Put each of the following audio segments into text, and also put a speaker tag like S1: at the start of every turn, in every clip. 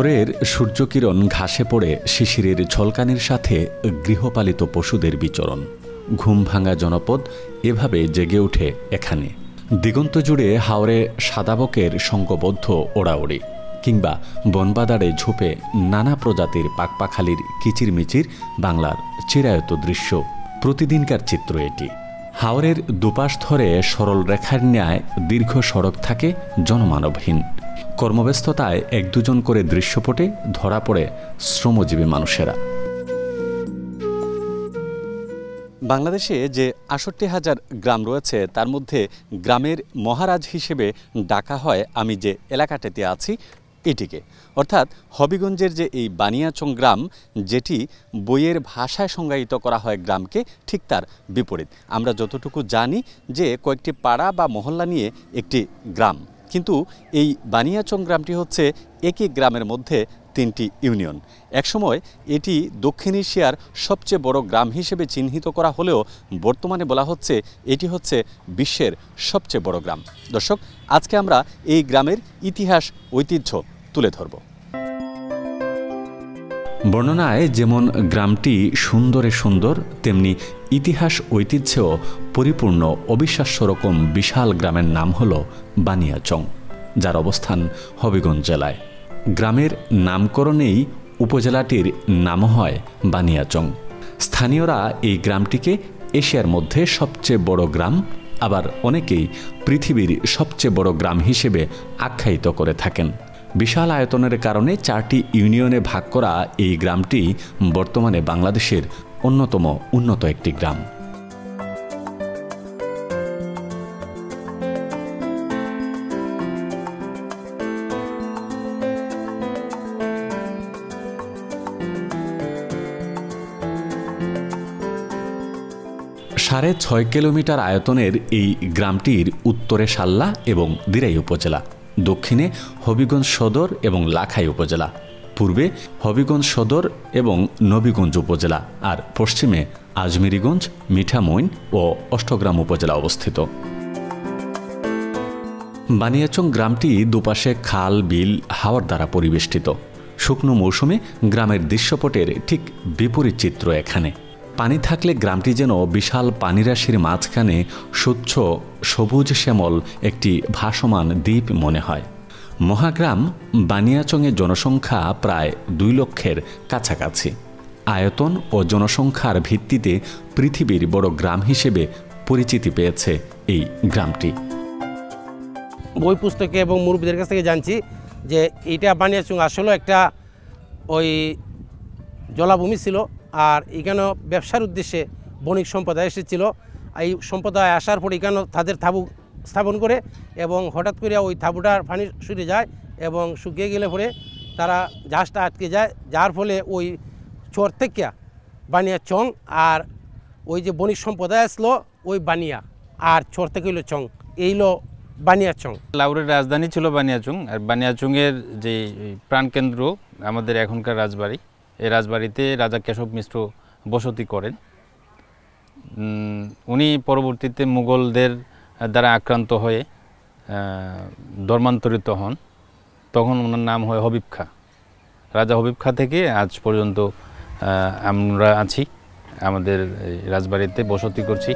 S1: ভোরের সূর্যকিরণ ঘাসে পড়ে শিশিরের ঝলকানির সাথে গৃহপালিত পশুদের বিচরণ। ঘুম ভাঙা জনপদ এভাবে জেগে ওঠে এখানে। দিগন্ত জুড়ে হাওরে সাদাবকের সঙ্গবদ্ধ ওড়াওড়ি কিংবা বনবাদারে ঝোপে নানা প্রজাতির পাকপাখালির কিচিরমিচির বাংলার চিরায়ত দৃশ্য। প্রতিদিনকার চিত্র এটি। হাওরের দুপাশ ধরে সরল রেখার ন্যায় দীর্ঘ সড়ক থাকে জনমানবহীন। কর্মব্যস্ততায় এক দুজন করে দৃশ্যপটে ধরা পড়ে শ্রমজীবী মানুষেরা। বাংলাদেশে যে আষট্টি হাজার গ্রাম রয়েছে, তার মধ্যে গ্রামের মহারাজ হিসেবে ডাকা হয় আমি যে এলাকাটাতে আছি, এটিকে। অর্থাৎ হবিগঞ্জের যে এই বানিয়াচং গ্রাম, যেটি বইয়ের ভাষায় সংজ্ঞায়িত করা হয় গ্রামকে, ঠিক তার বিপরীত। আমরা যতটুকু জানি যে কয়েকটি পাড়া বা মহল্লা নিয়ে একটি গ্রাম। কিন্তু এই বানিয়াচং গ্রামটি হচ্ছে একই গ্রামের মধ্যে তিনটি ইউনিয়ন। একসময় এটি দক্ষিণ এশিয়ার সবচেয়ে বড় গ্রাম হিসেবে চিহ্নিত করা হলেও বর্তমানে বলা হচ্ছে এটি হচ্ছে বিশ্বের সবচেয়ে বড় গ্রাম। দর্শক, আজকে আমরা এই গ্রামের ইতিহাস, ঐতিহ্য তুলে ধরব। বর্ণনায় যেমন গ্রামটি সুন্দরে সুন্দর, তেমনি ইতিহাস ঐতিহ্যেও পরিপূর্ণ অবিশ্বাস্য রকম বিশাল গ্রামের নাম হল বানিয়াচং, যার অবস্থান হবিগঞ্জ জেলায়। গ্রামের নামকরণেই উপজেলাটির নাম হয় বানিয়াচং। স্থানীয়রা এই গ্রামটিকে এশিয়ার মধ্যে সবচেয়ে বড় গ্রাম, আবার অনেকেই পৃথিবীর সবচেয়ে বড় গ্রাম হিসেবে আখ্যায়িত করে থাকেন। বিশাল আয়তনের কারণে চারটি ইউনিয়নে ভাগ করা এই গ্রামটি বর্তমানে বাংলাদেশের অন্যতম উন্নত একটি গ্রাম। সাড়ে ছয় কিলোমিটার আয়তনের এই গ্রামটির উত্তরে সাল্লা এবং দিরাই উপজেলা। দক্ষিণে হবিগঞ্জ সদর এবং লাখাই উপজেলা, পূর্বে হবিগঞ্জ সদর এবং নবীগঞ্জ উপজেলা আর পশ্চিমে আজমিরিগঞ্জ, মিঠামইন ও অষ্টগ্রাম উপজেলা অবস্থিত। বানিয়াচং গ্রামটি দুপাশে খাল, বিল হাওয়ার দ্বারা পরিবেষ্টিত। শুকনো মৌসুমে গ্রামের দৃশ্যপটের ঠিক বিপরীত চিত্র এখানে। পানি থাকলে গ্রামটি যেন বিশাল পানিরাশির মাঝখানে স্বচ্ছ সবুজ শ্যামল একটি ভাসমান দ্বীপ মনে হয়। মহাগ্রাম বানিয়াচংয়ের জনসংখ্যা প্রায় দুই লক্ষের কাছাকাছি। আয়তন ও জনসংখ্যার ভিত্তিতে পৃথিবীর বড় গ্রাম হিসেবে পরিচিতি পেয়েছে এই গ্রামটি।
S2: বই পুস্তকে এবং মুরব্বীদের কাছ থেকে জানছি যে এটা বানিয়াচং আসলে একটা ওই জলাভূমি ছিল। আর এখানে ব্যবসার উদ্দেশ্যে বণিক সম্প্রদায় এসেছিল। এই সম্প্রদায় আসার পর এখানে তাদের থাবু স্থাপন করে এবং হঠাৎ করে ওই তাবুটার পানি সরে যায় এবং শুকিয়ে গেলে পরে তারা জাহাজটা আটকে যায়। যার ফলে ওই চর থেকে বানিয়া চং আর ওই যে বণিক সম্প্রদায় আসলো, ওই বানিয়া আর চর থেকে হইল চং। এইলো বানিয়াচং
S3: লাউরের রাজধানী ছিল বানিয়াচুং আর বানিয়াচুংয়ের যে প্রাণকেন্দ্র আমাদের এখনকার রাজবাড়ি এই রাজবাড়িতে রাজা কেশব মিশ্র বসতি করেন। উনি পরবর্তীতে মুঘলদের দ্বারা আক্রান্ত হয়ে ধর্মান্তরিত হন। তখন ওনার নাম হয় হবিব খা। রাজা হবিব খা থেকে আজ পর্যন্ত আমরা আছি, আমাদের রাজবাড়িতে বসতি করছি।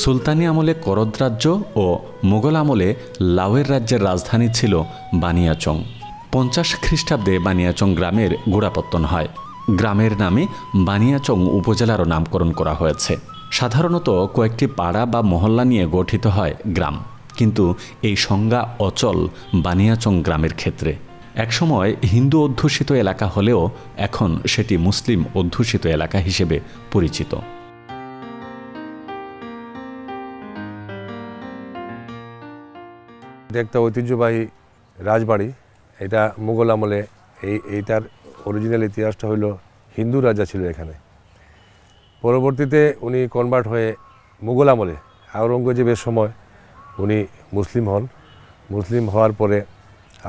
S1: সুলতানি আমলে করদ রাজ্য ও মোগল আমলে লাওয়ের রাজ্যের রাজধানী ছিল বানিয়াচং। পঞ্চাশ খ্রিস্টাব্দে বানিয়াচং গ্রামের গোড়াপত্তন হয়। গ্রামের নামে বানিয়াচং উপজেলারও নামকরণ করা হয়েছে। সাধারণত কয়েকটি পাড়া বা মহল্লা নিয়ে গঠিত হয় গ্রাম। কিন্তু এই সংজ্ঞা অচল বানিয়াচং গ্রামের ক্ষেত্রে। একসময় হিন্দু অধ্যুষিত এলাকা হলেও এখন সেটি মুসলিম অধ্যুষিত এলাকা হিসেবে পরিচিত।
S4: একটা ঐতিহ্যবাহী রাজবাড়ি। এটা মুঘল আমলে এই, এইটার অরিজিনাল ইতিহাসটা হইল হিন্দু রাজা ছিল এখানে। পরবর্তীতে উনি কনভার্ট হয়ে মুঘল আমলে, আওরঙ্গজেবের সময় উনি মুসলিম হন। মুসলিম হওয়ার পরে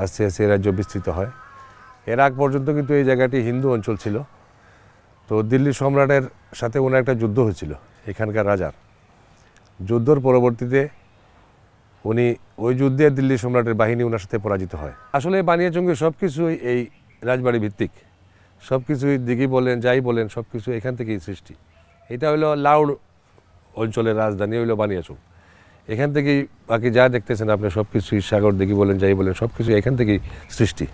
S4: আস্তে আস্তে এই রাজ্য বিস্তৃত হয়। এর আগ পর্যন্ত কিন্তু এই জায়গাটি হিন্দু অঞ্চল ছিল। তো দিল্লি সম্রাটের সাথে ওনার একটা যুদ্ধ হয়েছিল, এখানকার রাজার। যুদ্ধর পরবর্তীতে উনি ওই যুদ্ধে দিল্লি সম্রাটের বাহিনী ওনার সাথে পরাজিত হয়। আসলে বানিয়াচঙ্গে সব কিছুই এই রাজবাড়ি ভিত্তিক। সব কিছুই দিঘি বলেন, যাই বলেন সব কিছু এখান থেকেই সৃষ্টি। এটা হলো লাউড অঞ্চলের রাজধানী হইল বানিয়াচং এখান থেকেই বাকি যা দেখতেছেন আপনি সব কিছুই সাগর, দিঘি বলেন, যাই বলেন সব কিছু এখান থেকেই সৃষ্টি।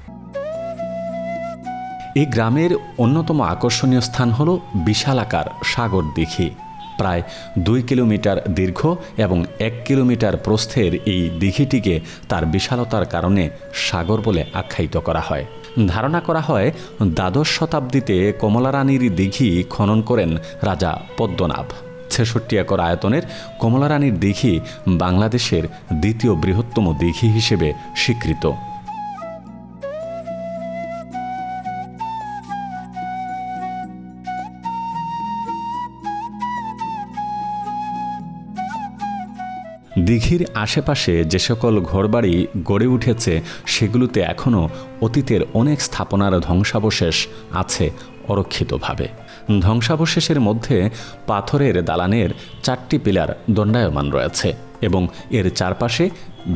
S1: এই গ্রামের অন্যতম আকর্ষণীয় স্থান হল বিশালাকার সাগর দিঘি। প্রায় দুই কিলোমিটার দীর্ঘ এবং এক কিলোমিটার প্রস্থের এই দিঘিটিকে তার বিশালতার কারণে সাগর বলে আখ্যায়িত করা হয়। ধারণা করা হয়, দ্বাদশ শতাব্দীতে কমলারানীর দিঘি খনন করেন রাজা পদ্মনাভ। ছেষট্টি একর আয়তনের কমলারানীর দিঘি বাংলাদেশের দ্বিতীয় বৃহত্তম দিঘি হিসেবে স্বীকৃত। দিঘির আশেপাশে যে সকল ঘরবাড়ি গড়ে উঠেছে, সেগুলোতে এখনও অতীতের অনেক স্থাপনার ধ্বংসাবশেষ আছে অরক্ষিতভাবে। ধ্বংসাবশেষের মধ্যে পাথরের দালানের চারটি পিলার দণ্ডায়মান রয়েছে এবং এর চারপাশে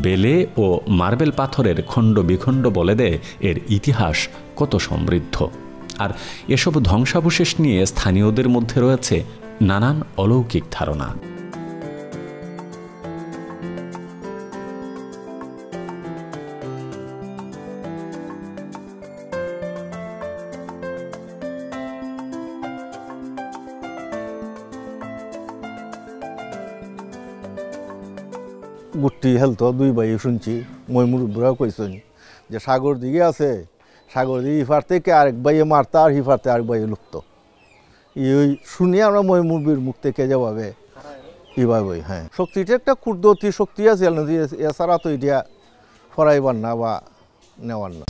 S1: বেলে ও মার্বেল পাথরের খণ্ড বিখণ্ড বলে দেয় এর ইতিহাস কত সমৃদ্ধ। আর এসব ধ্বংসাবশেষ নিয়ে স্থানীয়দের মধ্যে রয়েছে নানান অলৌকিক ধারণা।
S5: গুটি হেলতো দুই ভাই শুনছি, মই মুরব্বরাও কইছেন যে সাগর দিকে আছে, সাগর দিকে ইফার থেকে আরেক ভাইয়ে মারতা আর হিফারতে আরেক ভাইয়ে লুকতো এই শুনি আমরা মই মুরবির মুখ থেকে যাবে এভাবে হ্যাঁ। শক্তিটা একটা কুর্দতি শক্তি আছে এছাড়া তো এটা ফরাইবার না বা নেওয়ার না।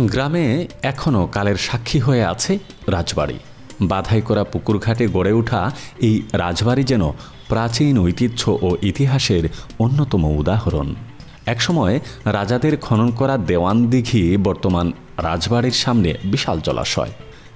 S1: গ্রামে এখনও কালের সাক্ষী হয়ে আছে রাজবাড়ি। বাধাই করা পুকুরঘাটে গড়ে ওঠা এই রাজবাড়ি যেন প্রাচীন ঐতিহ্য ও ইতিহাসের অন্যতম উদাহরণ। একসময় রাজাদের খনন করা দেওয়ান দিঘি বর্তমান রাজবাড়ির সামনে বিশাল জলাশয়।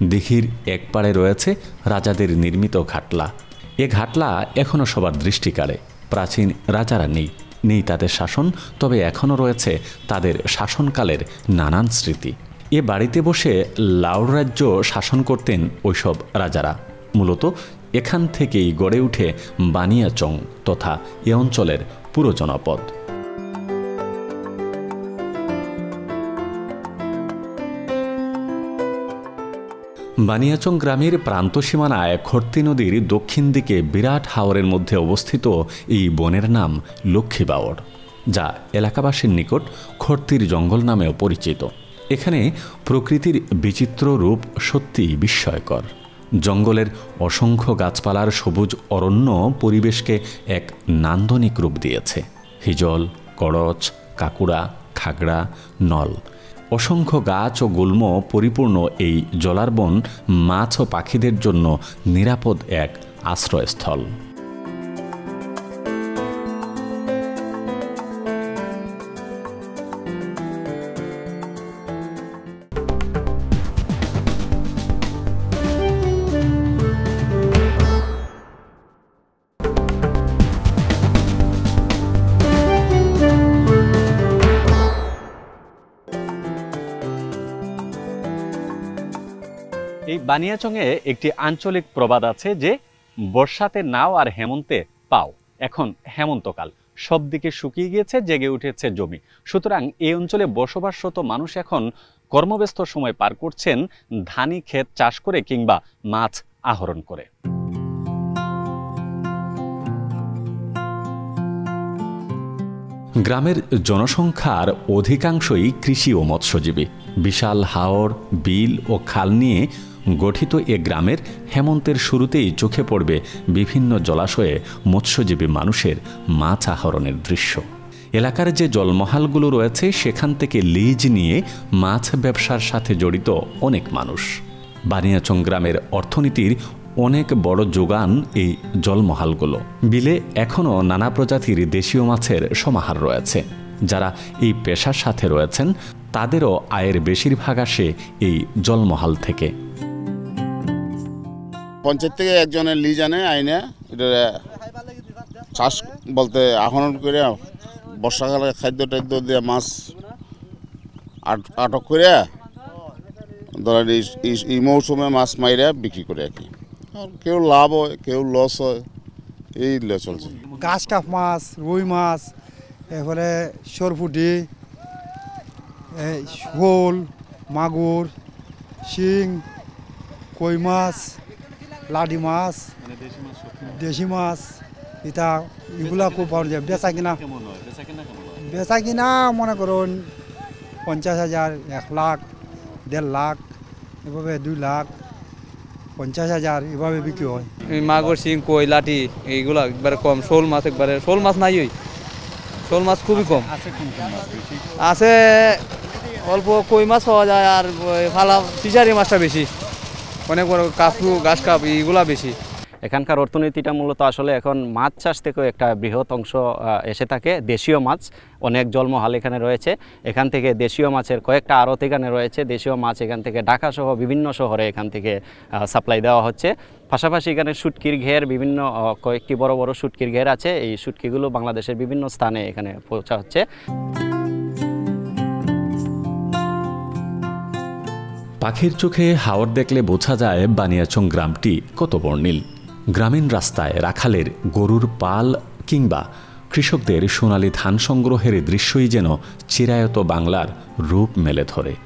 S1: দিঘির এক পাড়ে রয়েছে রাজাদের নির্মিত ঘাটলা। এ ঘাটলা এখনও সবার দৃষ্টিকারে। প্রাচীন রাজারা নেই। নেই তাদের শাসন, তবে এখনও রয়েছে তাদের শাসনকালের নানান স্মৃতি। এ বাড়িতে বসে লাউড রাজ্য শাসন করতেন ওইসব রাজারা। মূলত এখান থেকেই গড়ে উঠে বানিয়াচং তথা এ অঞ্চলের পুরো জনপদ। বানিয়াচং গ্রামের প্রান্ত সীমানায় খর্তি নদীর দক্ষিণ দিকে বিরাট হাওরের মধ্যে অবস্থিত এই বনের নাম লক্ষ্মী বাওর, যা এলাকাবাসীর নিকট খর্তির জঙ্গল নামেও পরিচিত। এখানে প্রকৃতির বিচিত্র রূপ সত্যিই বিস্ময়কর। জঙ্গলের অসংখ্য গাছপালার সবুজ অরণ্য পরিবেশকে এক নান্দনিক রূপ দিয়েছে। হিজল করচ কাকুড়া, খাগড়া, নল অসংখ্য গাছ ও গুল্ম পরিপূর্ণ এই জলারবন মাছ ও পাখিদের জন্য নিরাপদ এক আশ্রয়স্থল। বানিয়াচংয়ে একটি আঞ্চলিক প্রবাদ আছে যে, বর্ষাতে নাও আর হেমন্তে পাও। এখন হেমন্তকাল। সব দিকে শুকিয়ে গিয়েছে, জেগে উঠেছে জমি। সুতরাং এই অঞ্চলে বসবাসরত মানুষ এখন কর্মব্যস্ত সময় পার করছেন, ধানি ক্ষেত চাষ করে কিংবা মাছ আহরণ করে। গ্রামের জনসংখ্যার অধিকাংশই কৃষি ও মৎস্যজীবী। বিশাল হাওর, বিল ও খাল নিয়ে গঠিত এ গ্রামের হেমন্তের শুরুতেই চোখে পড়বে বিভিন্ন জলাশয়ে মৎস্যজীবী মানুষের মাছ আহরণের দৃশ্য। এলাকার যে জলমহালগুলো রয়েছে, সেখান থেকে লিজ নিয়ে মাছ ব্যবসার সাথে জড়িত অনেক মানুষ। বানিয়াচং গ্রামের অর্থনীতির অনেক বড় যোগান এই জলমহালগুলো। বিলে এখনও নানা প্রজাতির দেশীয় মাছের সমাহার রয়েছে। যারা এই পেশার সাথে রয়েছেন, তাদেরও আয়ের বেশিরভাগ আসে এই জলমহাল থেকে।
S6: পঞ্চায়েত থেকে একজনের লিজ আনে, আইনে এটা চাষ বলতে আহরণ করে বর্ষাকালে খাদ্য টাদ্য দিয়ে মাছ আট- আটক করে ধরেন এই- মৌসুমে মাছ মাইরে বিক্রি করে আর কি। কেউ লাভ হয়, কেউ লস হয়, এই চলছে।
S7: গাছ কাপ মাছ, রুই মাছ, এরপরে সরপুটি, এই শোল, মাগুর, শিং, কই মাছ লাডি মাছ দেশি মাছ ইটা এগুলা খুব পাওয়া যায় বেচা কিনা। বেচা কিনা মনে করুন পঞ্চাশ হাজার এক লাখ দেড় লাখ এভাবে দুই লাখ পঞ্চাশ হাজার এভাবে বিক্রি হয়।
S8: এই মাগুর শিং কই লাঠি এইগুলো একবারে কম। শোল মাছ একবারে শোল মাছ নাই ওই। শোল মাছ খুবই কম। আছে অল্প কই মাছ পাওয়া যায় আর ফালা ফিশারি মাছটা বেশি। অনেক বড় কাফরু ঘাস কাপ, এইগুলা বেশি।
S9: এখানকার অর্থনীতিটা মূলত আসলে এখন মাছ চাষ থেকেও একটা বৃহৎ অংশ এসে থাকে, দেশীয় মাছ। অনেক জলমহাল এখানে রয়েছে। এখান থেকে দেশীয় মাছের কয়েকটা আড়ত এখানে রয়েছে। দেশীয় মাছ এখান থেকে ঢাকা সহ বিভিন্ন শহরে এখান থেকে সাপ্লাই দেওয়া হচ্ছে। পাশাপাশি এখানে শুটকির ঘের, বিভিন্ন কয়েকটি বড় বড় শুটকির ঘের আছে। এই শুটকিগুলো বাংলাদেশের বিভিন্ন স্থানে এখানে পৌঁছা হচ্ছে।
S1: পাখির চোখে হাওর দেখলে বোঝা যায় বানিয়াচং গ্রামটি কত বর্ণিল। গ্রামীণ রাস্তায় রাখালের গরুর পাল কিংবা কৃষকদের সোনালি ধান সংগ্রহের দৃশ্যই যেন চিরায়ত বাংলার রূপ মেলে ধরে।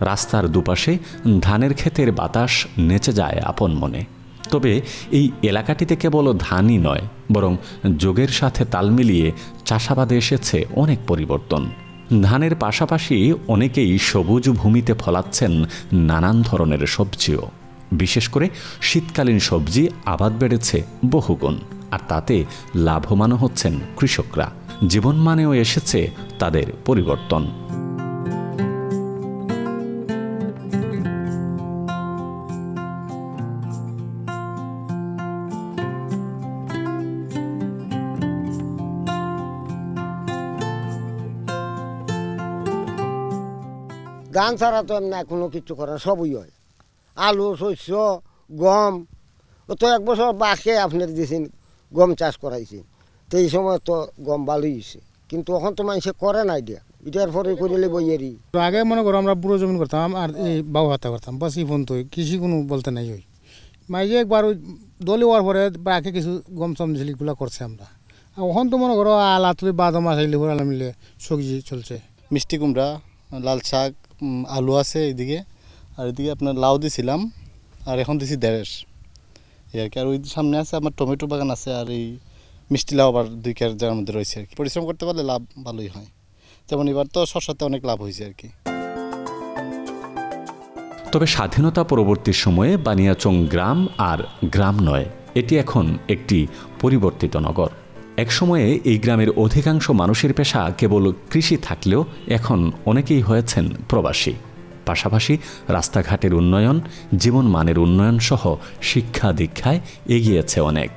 S1: রাস্তার দুপাশে ধানের ক্ষেতের বাতাস নেচে যায় আপন মনে। তবে এই এলাকাটিতে কেবল ধানই নয়, বরং যোগের সাথে তাল মিলিয়ে চাষাবাদে এসেছে অনেক পরিবর্তন। ধানের পাশাপাশি অনেকেই সবুজ ভূমিতে ফলাচ্ছেন নানান ধরনের সবজিও। বিশেষ করে শীতকালীন সবজি আবাদ বেড়েছে বহুগুণ, আর তাতে লাভবানও হচ্ছেন কৃষকরা। জীবনমানেও এসেছে তাদের পরিবর্তন।
S10: ধান ছাড়া তো এমনি কোনো কিছু করে সবই হয়। আলু শস্য গম ও তো এক বছর বাঁকে আপনার দিয়েছেন গম চাষ করাইছে তো এই সময় তো গম ভালোই হয়েছে কিন্তু এখন তো মানুষে করে নাই দিয়া। এটার পরে করিলে বইয়েরই
S11: আগে মনে করো আমরা বুড়ো জমিন করতাম আর এই বাবু হাতে করতাম বাস এই ফোন তো কৃষি কোনো বলতে নাই ওই। মাইজে একবার ওই দলি হওয়ার পরে বাকে কিছু গম সম ঝিলিগুলো করছে আমরা। আর ওখান তো মনে করো আলা তুলি বাদাম আসাইলে মিলে সবজি চলছে।
S12: মিষ্টি কুমড়া লাল শাক আলু আছে এদিকে আর এদিকে আপনার লাউ দিছিলাম, আর এখন দিছি দেড়েশ। এই আর কি, আর ওই সামনে আছে আমার টমেটো বাগান আছে, আর এই মিষ্টি লাউ আবার দুই কেয়ার জায়গার মধ্যে রয়েছে আর কি। পরিশ্রম করতে পারলে লাভ ভালোই হয়। যেমন এবার তো শস্যতে অনেক লাভ হয়েছে আর কি।
S1: তবে স্বাধীনতা পরবর্তী সময়ে বানিয়াচং গ্রাম আর গ্রাম নয়, এটি এখন একটি পরিবর্তিত নগর। একসময়ে এই গ্রামের অধিকাংশ মানুষের পেশা কেবল কৃষি থাকলেও এখন অনেকেই হয়েছেন প্রবাসী। পাশাপাশি রাস্তাঘাটের উন্নয়ন, জীবনমানের উন্নয়ন সহ শিক্ষা দীক্ষায় এগিয়েছে অনেক।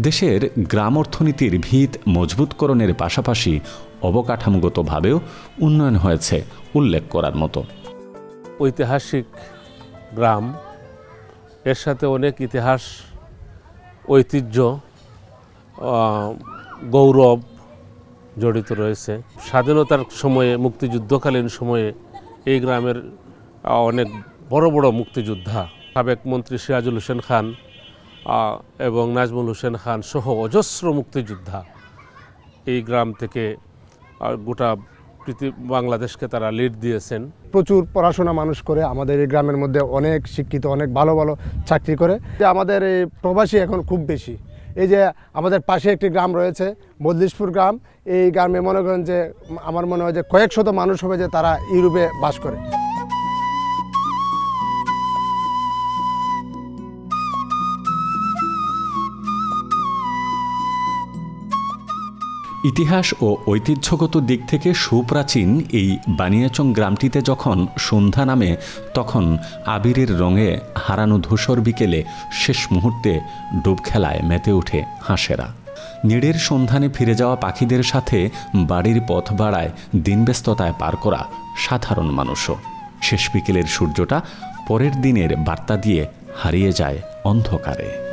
S1: দেশের গ্রাম অর্থনীতির ভিত মজবুতকরণের পাশাপাশি অবকাঠামোগতভাবেও উন্নয়ন হয়েছে উল্লেখ করার মতো।
S13: ঐতিহাসিক গ্রাম, এর সাথে অনেক ইতিহাস, ঐতিহ্য গৌরব জড়িত রয়েছে। স্বাধীনতার সময়ে, মুক্তিযুদ্ধকালীন সময়ে এই গ্রামের অনেক বড় বড় মুক্তিযোদ্ধা, সাবেক মন্ত্রী সিরাজুল হোসেন খান এবং নাজমুল হোসেন খান সহ অজস্র মুক্তিযোদ্ধা এই গ্রাম থেকে গোটা বাংলাদেশকে তারা লিড দিয়েছেন।
S14: প্রচুর পড়াশোনা মানুষ করে আমাদের এই গ্রামের মধ্যে অনেক শিক্ষিত, অনেক ভালো ভালো চাকরি করে। আমাদের এই প্রবাসী এখন খুব বেশি। এই যে আমাদের পাশে একটি গ্রাম রয়েছে, বদলিশপুর গ্রাম। এই গ্রামে মনে করেন যে, আমার মনে হয় যে কয়েক শত মানুষ হবে যে তারা ইউরোপে বাস করে।
S1: ইতিহাস ও ঐতিহ্যগত দিক থেকে সুপ্রাচীন এই বানিয়াচং গ্রামটিতে যখন সন্ধ্যা নামে, তখন আবিরের রঙে হারানো ধূসর বিকেলে শেষ মুহূর্তে ডুব খেলায় মেতে ওঠে হাঁসেরা। নিড়ের সন্ধানে ফিরে যাওয়া পাখিদের সাথে বাড়ির পথ বাড়ায় দিনব্যস্ততায় পার করা সাধারণ মানুষও। শেষ বিকেলের সূর্যটা পরের দিনের বার্তা দিয়ে হারিয়ে যায় অন্ধকারে।